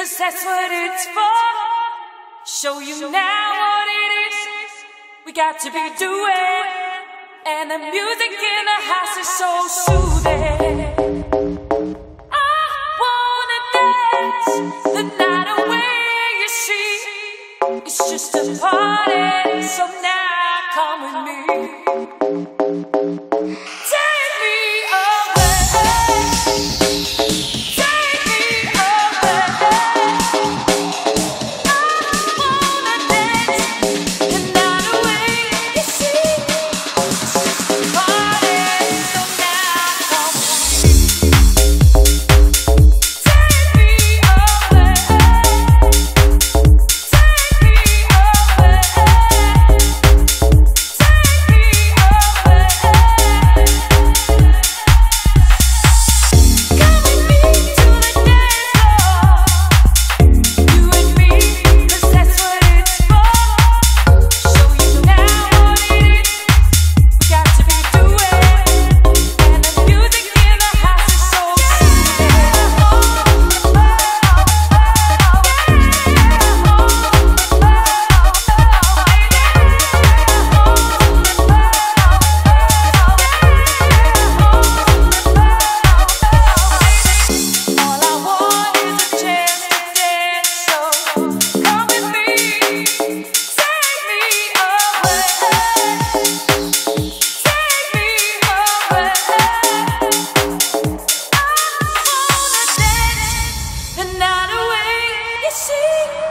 that's what it's for. Show you now what it is we got to be doing. And the music in the house is so soothing. I wanna dance the night away, you see. It's just a party, so now come with me. see